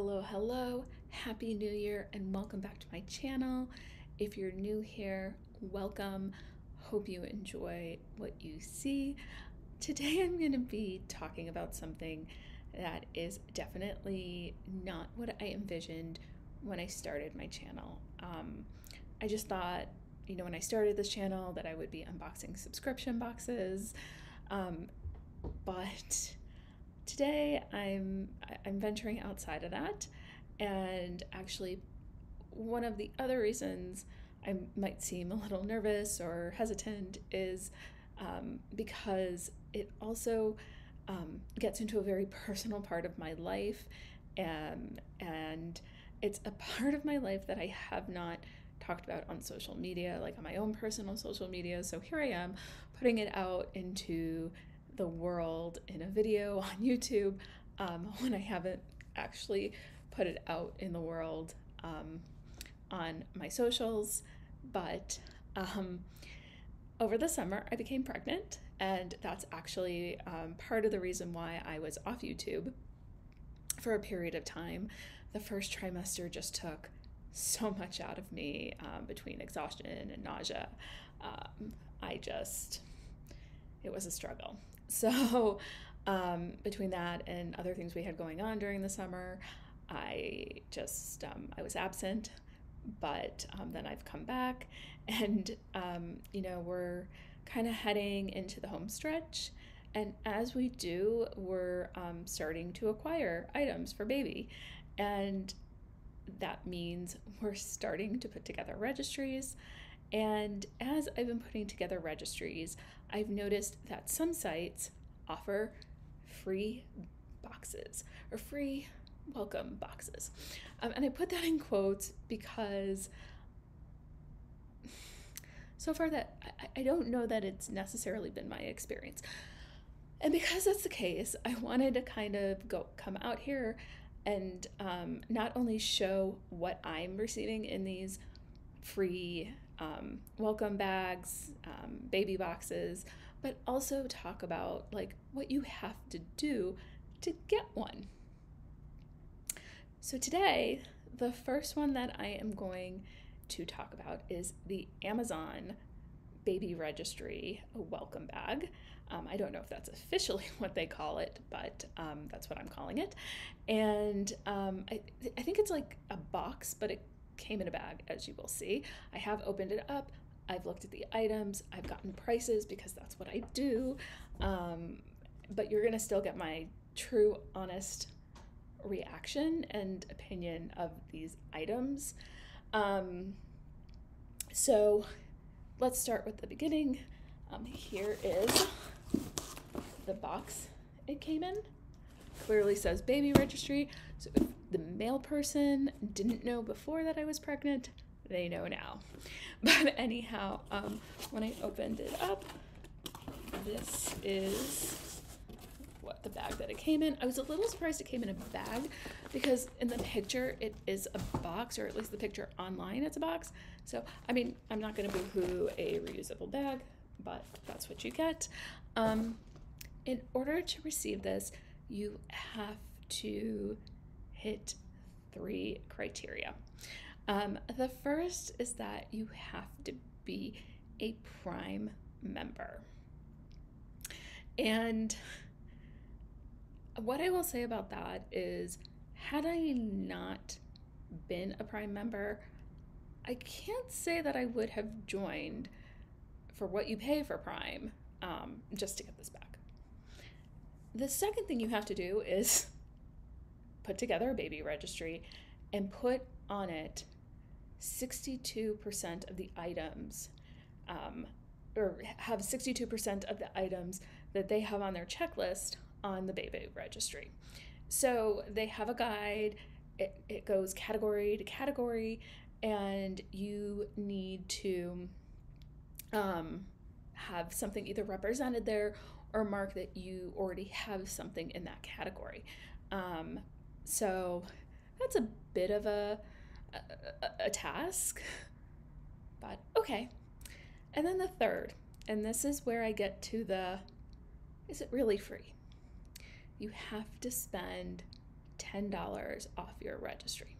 Hello, hello, happy new year, and welcome back to my channel. If you're new here, welcome. Hope you enjoy what you see. Today, I'm going to be talking about something that is definitely not what I envisioned when I started my channel. Um, I just thought, you know, when I started this channel, that I would be unboxing subscription boxes. Um, but today I'm I'm venturing outside of that and actually one of the other reasons I might seem a little nervous or hesitant is um, because it also um, gets into a very personal part of my life and, and it's a part of my life that I have not talked about on social media, like on my own personal social media. So here I am putting it out into the world in a video on YouTube um, when I haven't actually put it out in the world um, on my socials. But um, over the summer, I became pregnant, and that's actually um, part of the reason why I was off YouTube for a period of time. The first trimester just took so much out of me um, between exhaustion and nausea. Um, I just, it was a struggle. So, um, between that and other things we had going on during the summer, I just um, I was absent, but um, then I've come back, and um, you know we're kind of heading into the home stretch, and as we do, we're um, starting to acquire items for baby, and that means we're starting to put together registries. And as I've been putting together registries, I've noticed that some sites offer free boxes or free welcome boxes. Um, and I put that in quotes because so far that I, I don't know that it's necessarily been my experience. And because that's the case, I wanted to kind of go come out here and um, not only show what I'm receiving in these free um, welcome bags, um, baby boxes, but also talk about like what you have to do to get one. So today, the first one that I am going to talk about is the Amazon Baby Registry Welcome Bag. Um, I don't know if that's officially what they call it, but um, that's what I'm calling it. And um, I, I think it's like a box, but it came in a bag, as you will see. I have opened it up. I've looked at the items. I've gotten prices because that's what I do. Um, but you're going to still get my true, honest reaction and opinion of these items. Um, so let's start with the beginning. Um, here is the box it came in. Clearly says baby registry. So if the mail person didn't know before that I was pregnant, they know now. But anyhow, um, when I opened it up, this is what the bag that it came in. I was a little surprised it came in a bag because in the picture it is a box, or at least the picture online it's a box. So, I mean, I'm not going to boohoo a reusable bag, but that's what you get. Um, in order to receive this, you have to hit three criteria. Um, the first is that you have to be a Prime member. And what I will say about that is, had I not been a Prime member, I can't say that I would have joined for what you pay for Prime um, just to get this back. The second thing you have to do is put together a baby registry and put on it 62% of the items, um, or have 62% of the items that they have on their checklist on the baby registry. So they have a guide, it, it goes category to category, and you need to um, have something either represented there or mark that you already have something in that category. Um, so that's a bit of a a, a task. But okay. And then the third, and this is where I get to the is it really free? You have to spend $10 off your registry.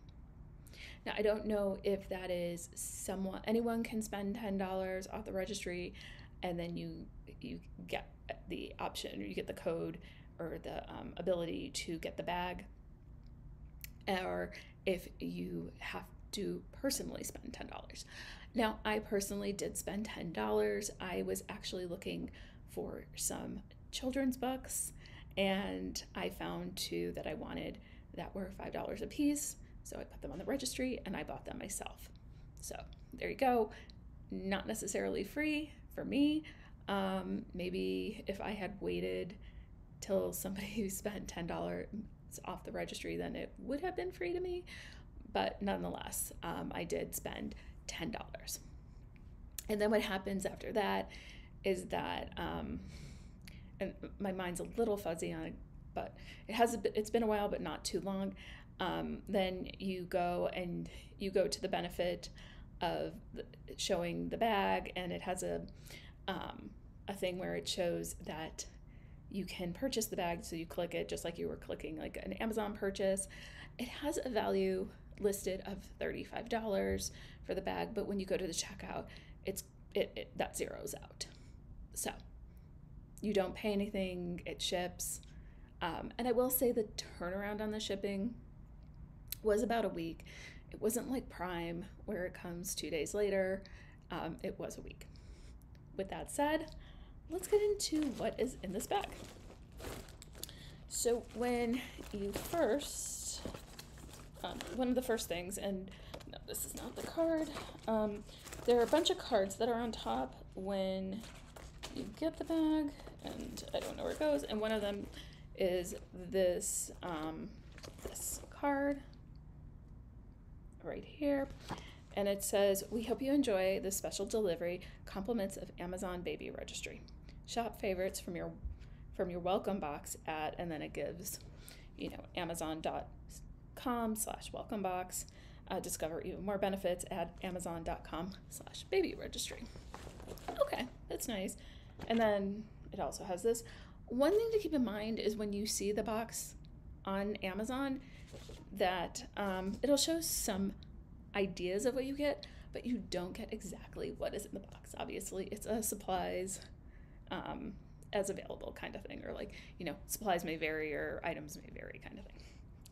Now, I don't know if that is someone, anyone can spend $10 off the registry and then you you get the option or you get the code or the um, ability to get the bag or if you have to personally spend $10. Now, I personally did spend $10. I was actually looking for some children's books and I found two that I wanted that were $5 a piece. So I put them on the registry and I bought them myself. So there you go. Not necessarily free for me. Um, maybe if I had waited till somebody who spent $10 off the registry, then it would have been free to me. But nonetheless, um, I did spend $10. And then what happens after that is that, um, and my mind's a little fuzzy on it, but it has it's been a while, but not too long. Um, then you go and you go to the benefit of showing the bag, and it has a um, a thing where it shows that you can purchase the bag. So you click it just like you were clicking like an Amazon purchase. It has a value listed of $35 for the bag, but when you go to the checkout, it's it, it that zeroes out. So you don't pay anything, it ships. Um, and I will say the turnaround on the shipping was about a week. It wasn't like Prime where it comes two days later. Um, it was a week. With that said, let's get into what is in this bag. So when you first, um, one of the first things, and no, this is not the card. Um, there are a bunch of cards that are on top when you get the bag, and I don't know where it goes. And one of them is this um, this card right here. And it says, We hope you enjoy this special delivery, compliments of Amazon Baby Registry. Shop favorites from your from your welcome box at, and then it gives, you know, amazon.com slash welcome box. Uh, discover even more benefits at amazon.com slash baby registry. Okay, that's nice. And then it also has this. One thing to keep in mind is when you see the box on Amazon, that um, it'll show some ideas of what you get, but you don't get exactly what is in the box. Obviously, it's a supplies um, as available kind of thing, or like, you know, supplies may vary or items may vary kind of thing.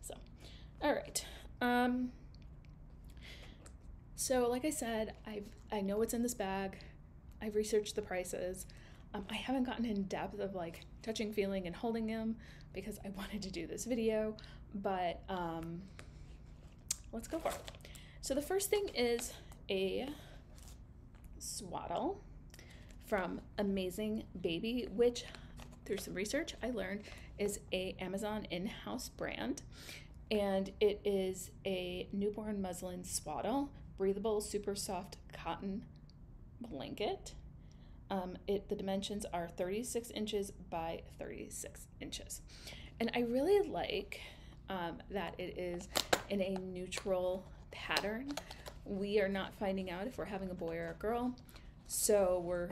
So, all right. Um, so, like I said, I've I know what's in this bag. I've researched the prices. Um, I haven't gotten in depth of like touching, feeling, and holding them because I wanted to do this video, but um, let's go for it. So the first thing is a swaddle from Amazing Baby, which through some research I learned is a Amazon in-house brand and it is a newborn muslin swaddle, breathable, super soft cotton blanket. Um, it the dimensions are 36 inches by 36 inches, and I really like um, that it is in a neutral pattern. We are not finding out if we're having a boy or a girl, so we're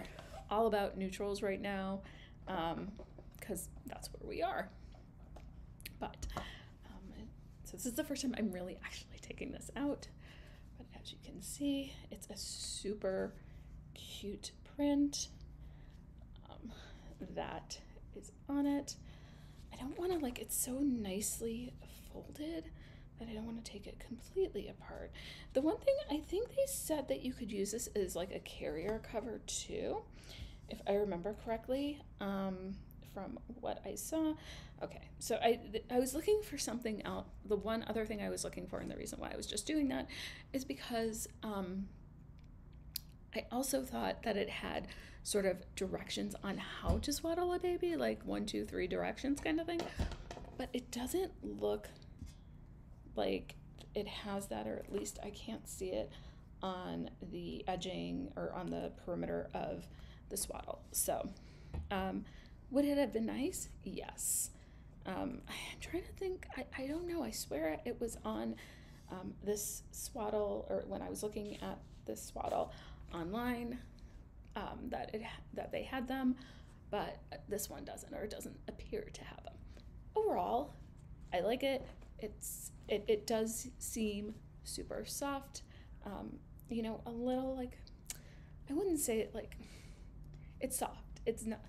all about neutrals right now because um, that's where we are. But um, so this is the first time I'm really actually taking this out. But as you can see, it's a super cute print um, that is on it. I don't want to like it's so nicely folded that I don't want to take it completely apart. The one thing I think they said that you could use this as like a carrier cover too, if I remember correctly, um, from what I saw. Okay, so I I was looking for something else. The one other thing I was looking for, and the reason why I was just doing that, is because um, I also thought that it had sort of directions on how to swaddle a baby, like one, two, three directions kind of thing. But it doesn't look like it has that, or at least I can't see it on the edging or on the perimeter of the swaddle. So, um, would it have been nice? Yes. Um, I'm trying to think. I, I don't know. I swear it was on um, this swaddle, or when I was looking at this swaddle online, um, that it that they had them, but this one doesn't, or it doesn't appear to have them. Overall, I like it. It's it, it does seem super soft. Um, you know, a little like I wouldn't say it like it's soft. It's not.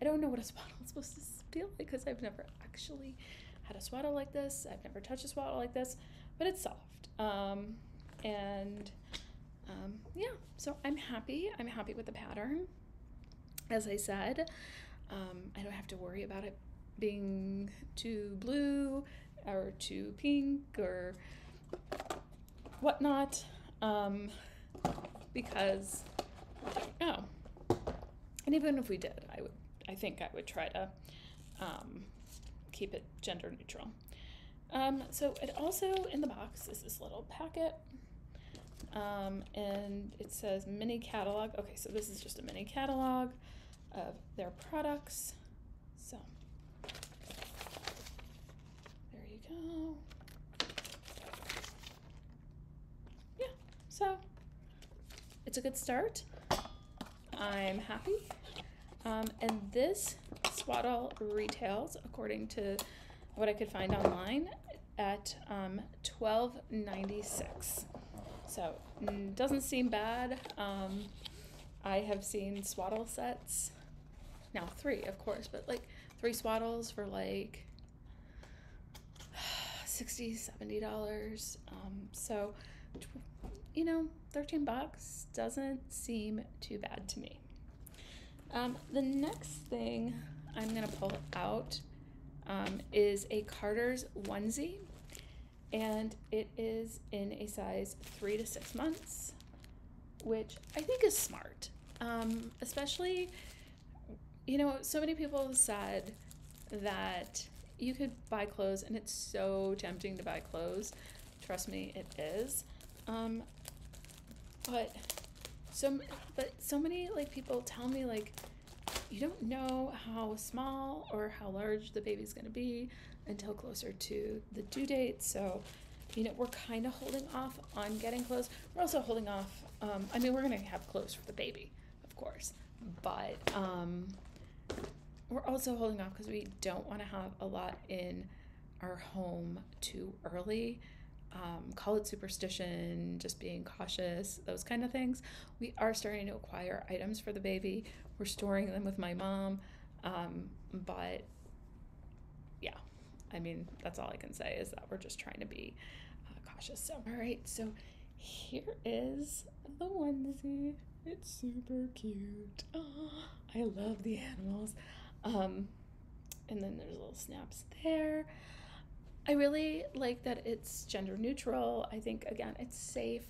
I don't know what a swaddle is supposed to feel like because I've never actually had a swaddle like this. I've never touched a swaddle like this, but it's soft. Um, and um, yeah, so I'm happy. I'm happy with the pattern. As I said, um, I don't have to worry about it being too blue or too pink or whatnot um, because oh and even if we did i would i think i would try to um, keep it gender neutral. Um, so it also in the box is this little packet um, and it says mini catalog. Okay so this is just a mini catalog of their products so yeah so it's a good start. I'm happy. Um, and this swaddle retails according to what i could find online at um, 12.96 so doesn't seem bad. Um, i have seen swaddle sets. Now three of course but like three swaddles for like 60 70 dollars. Um, so you know 13 bucks doesn't seem too bad to me. Um, the next thing i'm going to pull out um, is a carter's onesie and it is in a size three to six months which i think is smart. Um, especially you know, so many people have said that you could buy clothes, and it's so tempting to buy clothes. Trust me, it is. Um, but so, but so many like people tell me like, you don't know how small or how large the baby's going to be until closer to the due date. So, you know, we're kind of holding off on getting clothes. We're also holding off. Um, I mean, we're going to have clothes for the baby, of course, but um, we're also holding off because we don't want to have a lot in our home too early. Um, call it superstition, just being cautious, those kind of things. We are starting to acquire items for the baby. We're storing them with my mom. Um, but yeah, I mean, that's all I can say is that we're just trying to be uh, cautious. So, all right, so here is the onesie. It's super cute. Oh, I love the animals. Um, and then there's little snaps there. I really like that it's gender neutral. I think, again, it's safe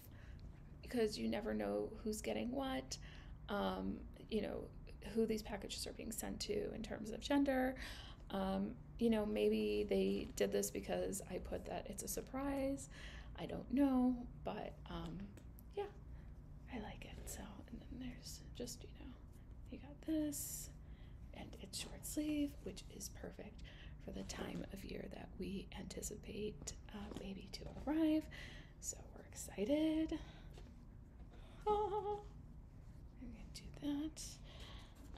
because you never know who's getting what, um, you know, who these packages are being sent to in terms of gender. Um, you know, maybe they did this because I put that it's a surprise. I don't know, but um, yeah, I like it. So, and then there's just, you know, you got this it's short sleeve, which is perfect for the time of year that we anticipate uh, baby to arrive. So we're excited. Oh, I'm gonna do that.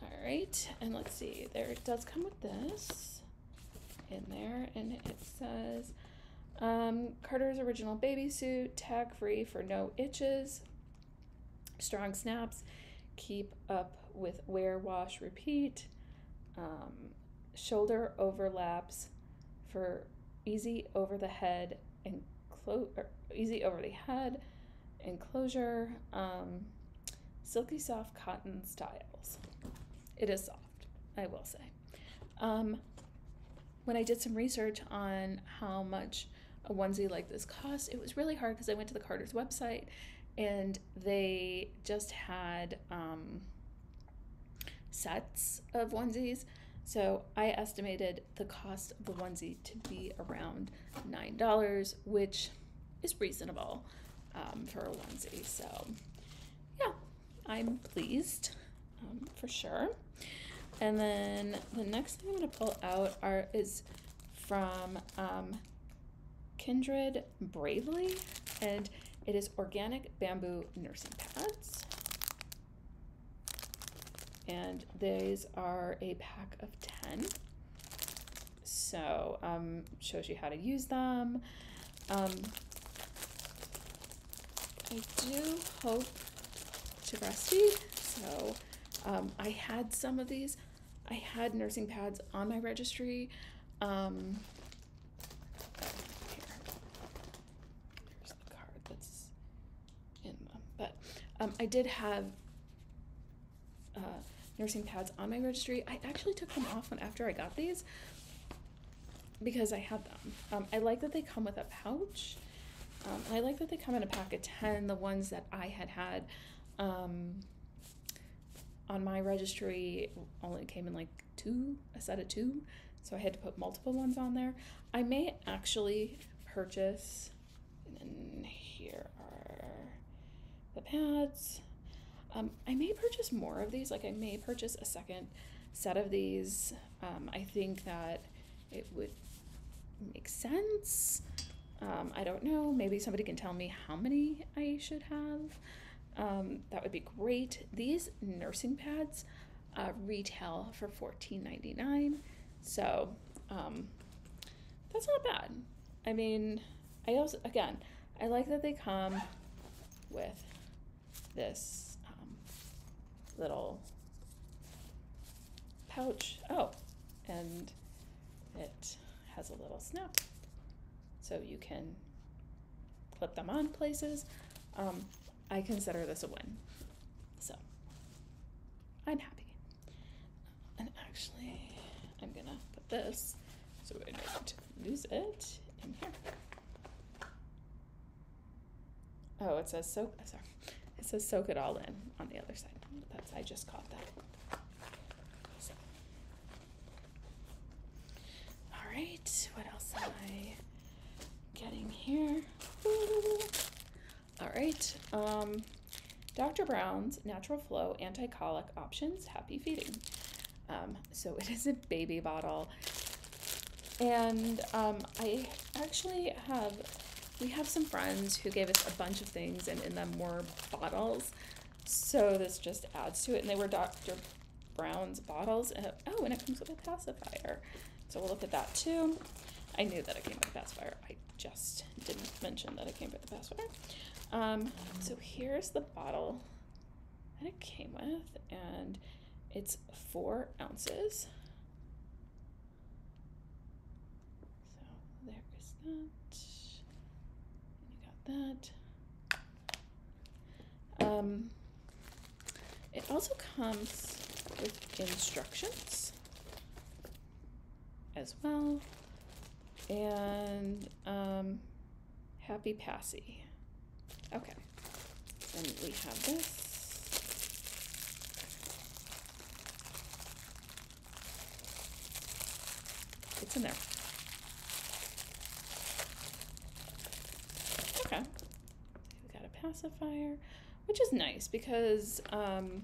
All right, and let's see. There it does come with this in there, and it says um, Carter's original baby suit, tag free for no itches, strong snaps, keep up with wear, wash, repeat um, shoulder overlaps for easy over the head and clo- easy over the head enclosure um, silky soft cotton styles. It is soft i will say. Um, when i did some research on how much a onesie like this costs it was really hard because i went to the carter's website and they just had um, sets of onesies. So I estimated the cost of the onesie to be around $9, which is reasonable um, for a onesie. So yeah, I'm pleased um, for sure. And then the next thing I'm going to pull out are is from um, Kindred Bravely, and it is organic bamboo nursing pads and these are a pack of 10. So um, shows you how to use them. Um, I do hope to breastfeed. So um, I had some of these. I had nursing pads on my registry. Um, here. Here's the card that's in them. But um, I did have uh, nursing pads on my registry. I actually took them off when after I got these because I had them. Um, I like that they come with a pouch. Um, and I like that they come in a pack of 10. The ones that I had had um, on my registry only came in like two, a set of two. So I had to put multiple ones on there. I may actually purchase, and then here are the pads. Um, I may purchase more of these. Like I may purchase a second set of these. Um, I think that it would make sense. Um, I don't know. Maybe somebody can tell me how many I should have. Um, that would be great. These nursing pads uh, retail for $14.99. So um, that's not bad. I mean, I also, again, I like that they come with this little pouch. Oh, and it has a little snap so you can clip them on places. Um, I consider this a win. So I'm happy. And actually, I'm gonna put this so I don't lose it in here. Oh, it says soak. Sorry, it says soak it all in on the other side. That's I just caught that. So. All right. What else am I getting here? All right. Um, Dr. Brown's Natural Flow Anti-Colic Options Happy Feeding. Um, so it is a baby bottle. And um, I actually have, we have some friends who gave us a bunch of things and in them were bottles. So this just adds to it. And they were Dr. Brown's bottles. And, oh, and it comes with a pacifier. So we'll look at that too. I knew that it came with a pacifier. I just didn't mention that it came with a pacifier. Um, so here's the bottle that it came with, and it's four ounces. So there is that. You got that. Um, it also comes with instructions as well. And um, Happy Paci. Okay. Then we have this. It's in there. Okay. We got a pacifier, which is nice because um,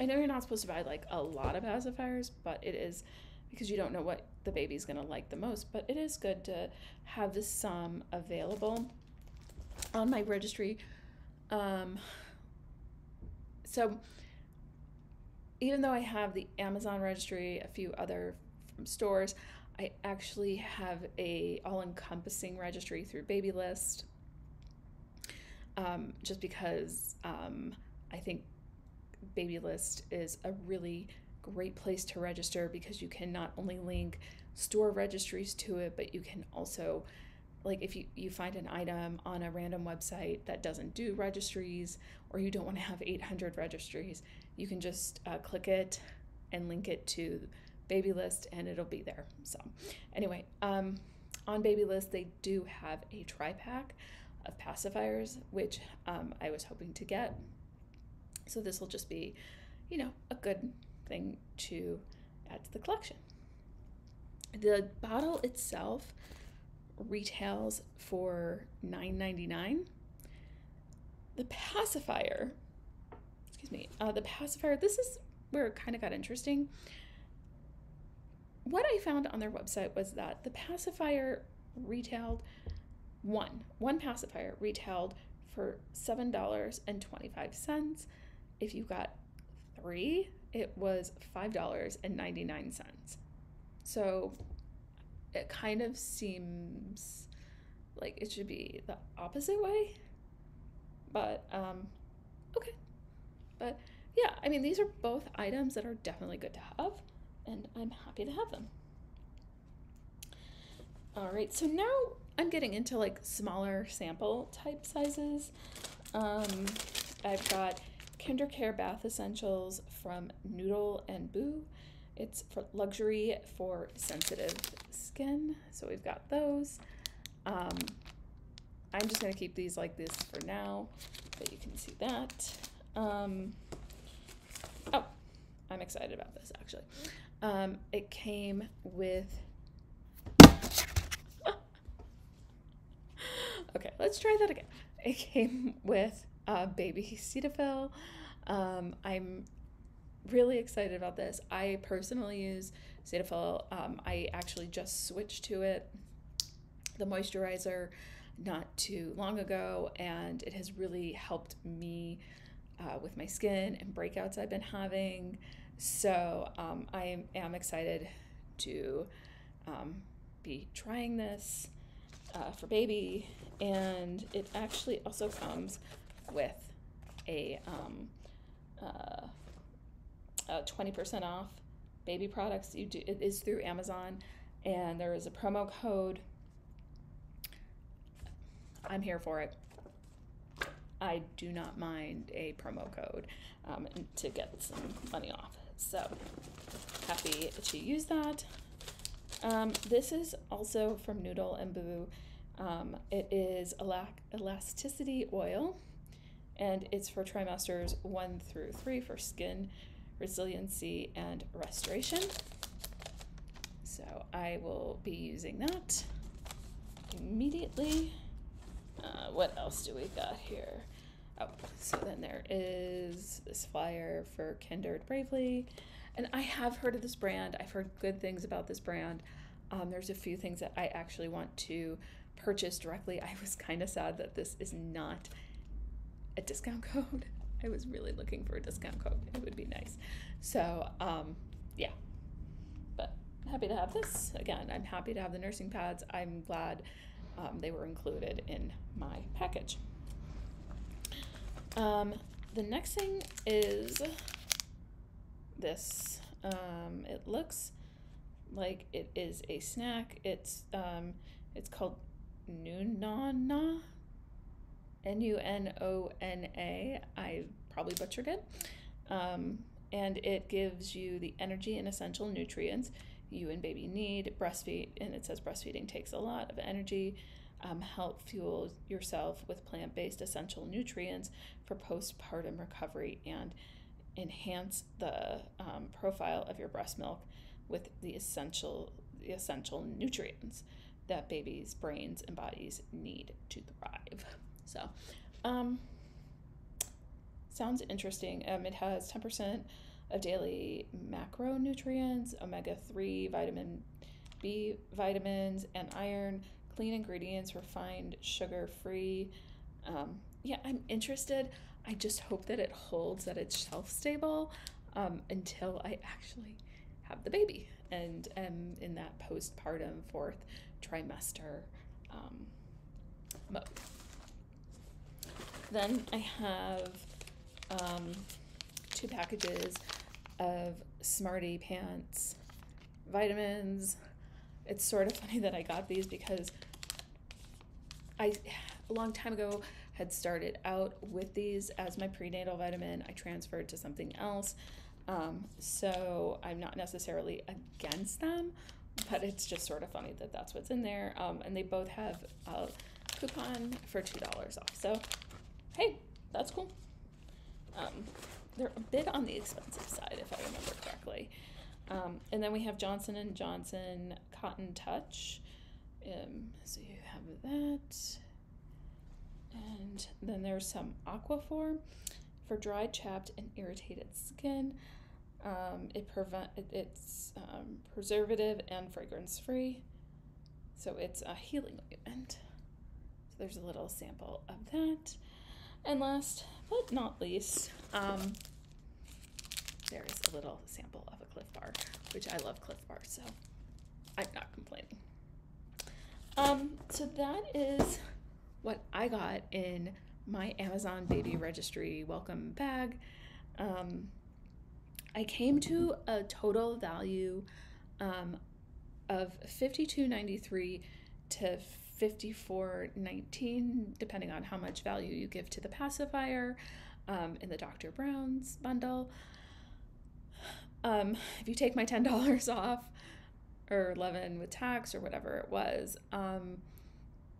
I know you're not supposed to buy like a lot of pacifiers, but it is because you don't know what the baby's going to like the most. But it is good to have the some available on my registry. Um, so even though I have the Amazon registry, a few other stores, I actually have a all-encompassing registry through Babylist. Um, just because um, I think Babylist is a really great place to register because you can not only link store registries to it, but you can also like if you, you find an item on a random website that doesn't do registries or you don't want to have 800 registries you can just uh, click it and link it to babylist and it'll be there so. Anyway um, on babylist they do have a tri-pack of pacifiers which um, i was hoping to get so this will just be you know a good thing to add to the collection the bottle itself retails for $9.99. The pacifier, excuse me, uh, the pacifier, this is where it kind of got interesting. What I found on their website was that the pacifier retailed one, one pacifier retailed for $7.25. If you got three, it was $5.99. So it kind of seems like it should be the opposite way. But um, okay. But yeah, I mean, these are both items that are definitely good to have, and I'm happy to have them. All right, so now I'm getting into like smaller sample type sizes. Um, I've got KinderCare Bath Essentials from Noodle and Boo. It's for luxury for sensitive skin. So we've got those. Um, I'm just to keep these like this for now, but you can see that. Um, oh, I'm excited about this actually. Um, it came with. Okay, let's try that again. It came with uh, baby Cetaphil. Um, I'm really excited about this. I personally use Cetaphil. Um, I actually just switched to it, the moisturizer, not too long ago, and it has really helped me uh, with my skin and breakouts I've been having. So um, I am excited to um, be trying this uh, for baby, and it actually also comes with a um, uh, 20% off baby products. You do it is through Amazon, and there is a promo code. I'm here for it. I do not mind a promo code um, to get some money off. So happy to use that. Um, this is also from Noodle and Boo. Um, it is elasticity oil, and it's for trimesters one through three for skin resiliency and restoration. So I will be using that immediately. Uh, what else do we got here? Oh, so then there is this flyer for Kindred Bravely. And I have heard of this brand. I've heard good things about this brand. Um, there's a few things that I actually want to purchase directly. I was kind of sad that this is not a discount code. I was really looking for a discount code. It would be nice. So, um, yeah. But happy to have this. Again, I'm happy to have the nursing pads. I'm glad um, they were included in my package. Um, the next thing is this. Um, it looks like it is a snack. It's um, it's called Nunona. N U N O N A. I probably butchered it. Um, and it gives you the energy and essential nutrients you and baby need. Breastfeed, and it says breastfeeding takes a lot of energy um, help fuel yourself with plant based essential nutrients for postpartum recovery and enhance the um, profile of your breast milk with the essential the essential nutrients that babies' brains and bodies need to thrive. So, um, sounds interesting. Um, it has 10% of daily macronutrients, omega 3, vitamin B vitamins, and iron clean ingredients, refined, sugar free. Um, yeah, I'm interested. I just hope that it holds, that it's shelf stable um, until I actually have the baby and am in that postpartum fourth trimester um, mode. Then I have um, two packages of Smarty Pants vitamins. It's sort of funny that I got these because I a long time ago had started out with these as my prenatal vitamin. I transferred to something else. Um, so I'm not necessarily against them, but it's just sort of funny that that's what's in there. Um, and they both have a coupon for $2 off. So, hey, that's cool. Um, they're a bit on the expensive side, if I remember correctly. Um, and then we have Johnson and Johnson Cotton Touch. Um, so you have that. And then there's some Aquaphor for dry, chapped, and irritated skin. Um, it prevent it, it's um, preservative and fragrance free, so it's a healing ointment. So there's a little sample of that. And last but not least, um, there's a little sample of a Clif Bar, which I love Clif Bar, so I'm not complaining. Um, so that is what I got in my Amazon baby registry welcome bag. Um, I came to a total value um, of $52.93 to $54.19, depending on how much value you give to the pacifier um, in the Dr. Brown's bundle. Um, if you take my $10 off, or 11 with tax or whatever it was, um,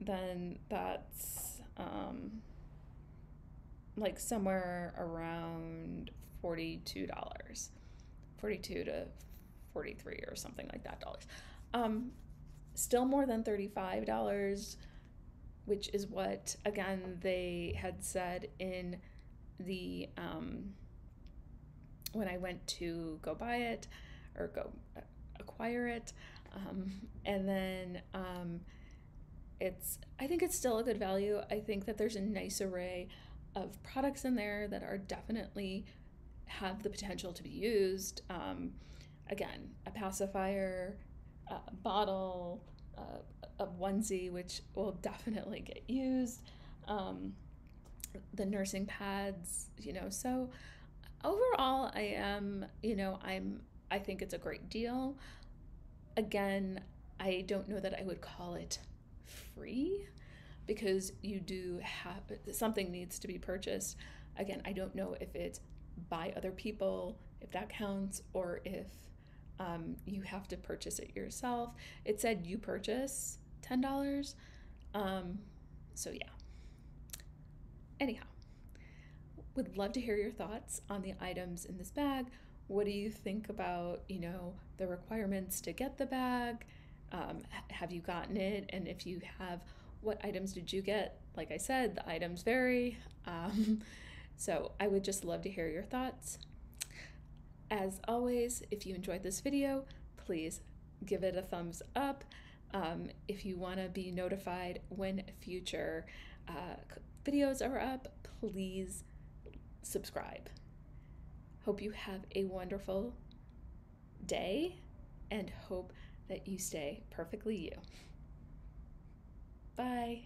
then that's um, like somewhere around $42, 42 to 43 or something like that dollars. Um, still more than $35, which is what, again, they had said in the, um, when I went to go buy it or go uh, acquire it. Um, and then um, it's, I think it's still a good value. I think that there's a nice array of products in there that are definitely have the potential to be used. Um, again, a pacifier, a bottle, a onesie, which will definitely get used, um, the nursing pads, you know. So overall, I am, you know, I'm, I think it's a great deal. Again, I don't know that I would call it free because you do have something needs to be purchased. Again, I don't know if it's by other people, if that counts, or if um, you have to purchase it yourself. It said you purchase $10. Um, so, yeah. Anyhow, would love to hear your thoughts on the items in this bag. What do you think about, you know, the requirements to get the bag? Um, have you gotten it? And if you have, what items did you get? Like I said, the items vary. Um, so I would just love to hear your thoughts. As always, if you enjoyed this video, please give it a thumbs up. Um, if you want to be notified when future uh, videos are up, please subscribe. Hope you have a wonderful day and hope that you stay perfectly you. Bye.